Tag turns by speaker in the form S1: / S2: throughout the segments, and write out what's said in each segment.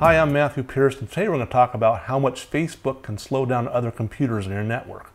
S1: Hi, I'm Mathew Pierce, and today we're going to talk about how much Facebook can slow down other computers in your network.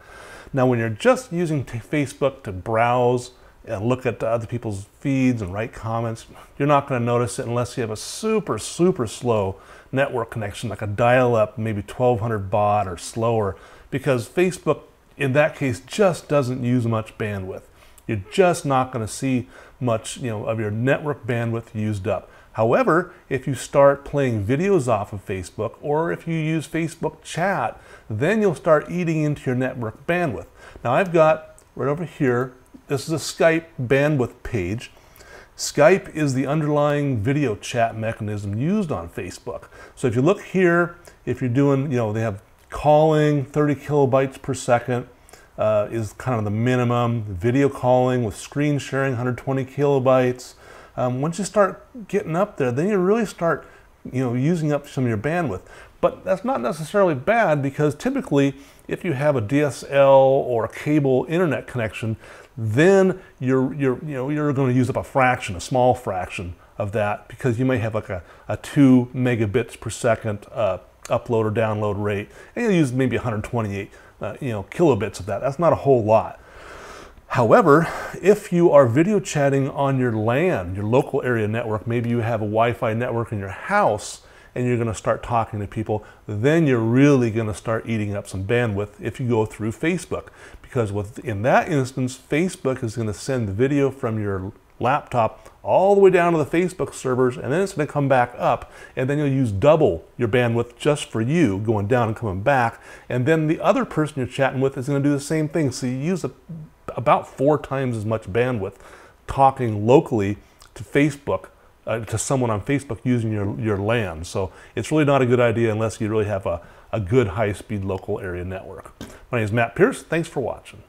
S1: Now, when you're just using Facebook to browse and look at other people's feeds and write comments, you're not going to notice it unless you have a super, super slow network connection, like a dial-up, maybe 1200 baud or slower, because Facebook, in that case, just doesn't use much bandwidth. You're just not going to see much you know, of your network bandwidth used up. However, if you start playing videos off of Facebook or if you use Facebook chat, then you'll start eating into your network bandwidth. Now I've got right over here, this is a Skype bandwidth page. Skype is the underlying video chat mechanism used on Facebook. So if you look here, if you're doing, you know, they have calling 30 kilobytes per second uh, is kind of the minimum. Video calling with screen sharing 120 kilobytes. Um, once you start getting up there, then you really start you know, using up some of your bandwidth. But that's not necessarily bad because typically if you have a DSL or a cable internet connection, then you're, you're, you know, you're going to use up a fraction, a small fraction of that because you may have like a, a 2 megabits per second uh, upload or download rate and you'll use maybe 128 uh, you know, kilobits of that. That's not a whole lot. However, if you are video chatting on your LAN, your local area network, maybe you have a Wi-Fi network in your house and you're going to start talking to people, then you're really going to start eating up some bandwidth if you go through Facebook. Because in that instance, Facebook is going to send the video from your laptop all the way down to the Facebook servers and then it's going to come back up and then you'll use double your bandwidth just for you going down and coming back and then the other person you're chatting with is going to do the same thing so you use a about four times as much bandwidth talking locally to Facebook, uh, to someone on Facebook using your, your LAN. So it's really not a good idea unless you really have a, a good high-speed local area network. My name is Matt Pierce. Thanks for watching.